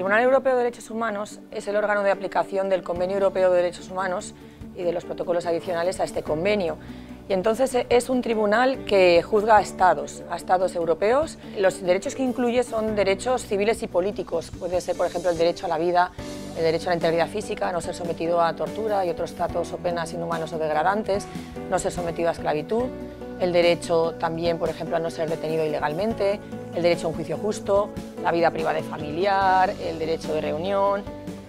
Tribunal Europeo de Derechos Humanos es el órgano de aplicación del Convenio Europeo de Derechos Humanos y de los protocolos adicionales a este convenio. Y entonces es un tribunal que juzga a estados, a estados europeos. Los derechos que incluye son derechos civiles y políticos. Puede ser, por ejemplo, el derecho a la vida, el derecho a la integridad física, no ser sometido a tortura y otros tratos o penas inhumanos o degradantes, no ser sometido a esclavitud, el derecho también, por ejemplo, a no ser detenido ilegalmente, el derecho a un juicio justo, la vida privada y familiar, el derecho de reunión,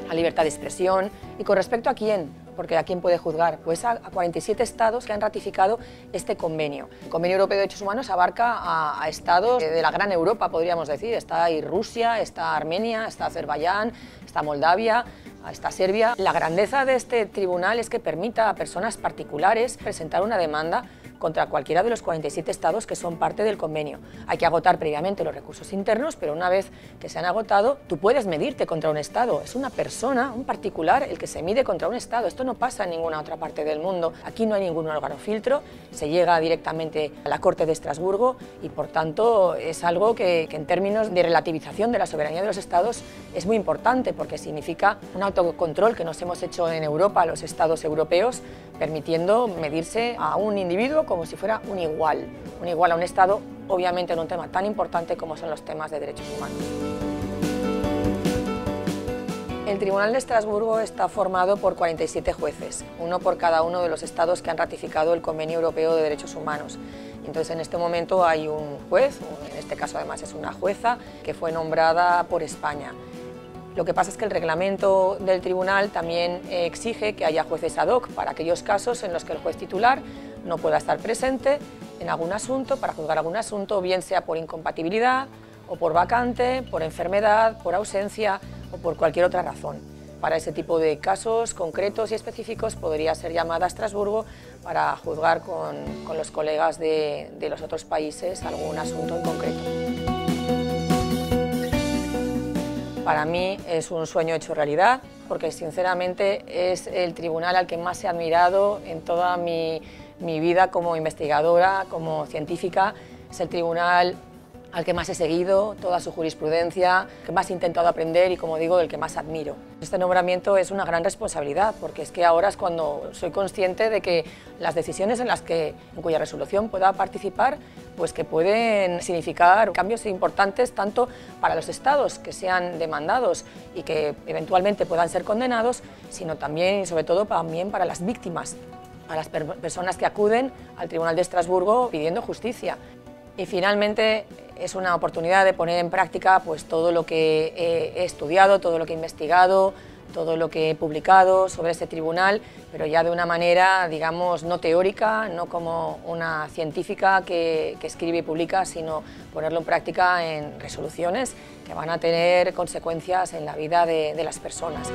la libertad de expresión. ¿Y con respecto a quién? Porque ¿a quién puede juzgar? Pues a, 47 estados que han ratificado este convenio. El Convenio Europeo de Derechos Humanos abarca a, a, estados de la gran Europa, podríamos decir. Está ahí Rusia, está Armenia, está Azerbaiyán, está Moldavia, está Serbia. La grandeza de este tribunal es que permita a personas particulares presentar una demanda contra cualquiera de los 47 estados que son parte del convenio. Hay que agotar previamente los recursos internos, pero una vez que se han agotado, tú puedes medirte contra un estado. Es una persona, un particular, el que se mide contra un estado. Esto no pasa en ninguna otra parte del mundo. Aquí no hay ningún órgano filtro, se llega directamente a la Corte de Estrasburgo y por tanto es algo que, en términos de relativización de la soberanía de los estados es muy importante porque significa un autocontrol que nos hemos hecho en Europa, los estados europeos, permitiendo medirse a un individuo como si fuera un igual, un igual a un Estado, obviamente en un tema tan importante como son los temas de derechos humanos. El Tribunal de Estrasburgo está formado por 47 jueces, uno por cada uno de los estados que han ratificado el Convenio Europeo de Derechos Humanos. Entonces, en este momento hay un juez, en este caso además es una jueza, que fue nombrada por España. Lo que pasa es que el reglamento del tribunal también exige que haya jueces ad hoc para aquellos casos en los que el juez titular no pueda estar presente en algún asunto, para juzgar algún asunto, bien sea por incompatibilidad o por vacante, por enfermedad, por ausencia o por cualquier otra razón. Para ese tipo de casos concretos y específicos podría ser llamada a Estrasburgo para juzgar con, con los colegas de, de los otros países algún asunto en concreto. Para mí es un sueño hecho realidad, porque sinceramente es el tribunal al que más he admirado en toda mi, mi vida como investigadora, como científica. Es el tribunal al que más he seguido, toda su jurisprudencia, que más he intentado aprender y, como digo, el que más admiro. Este nombramiento es una gran responsabilidad, porque es que ahora es cuando soy consciente de que las decisiones en las que, en cuya resolución pueda participar, pues que pueden significar cambios importantes tanto para los estados que sean demandados y que eventualmente puedan ser condenados, sino también y sobre todo también para las víctimas, a las personas que acuden al Tribunal de Estrasburgo pidiendo justicia. Y finalmente es una oportunidad de poner en práctica pues, todo lo que he estudiado, todo lo que he investigado, todo lo que he publicado sobre este tribunal, pero ya de una manera, digamos, no teórica, no como una científica que, que, escribe y publica, sino ponerlo en práctica en resoluciones que van a tener consecuencias en la vida de, de las personas.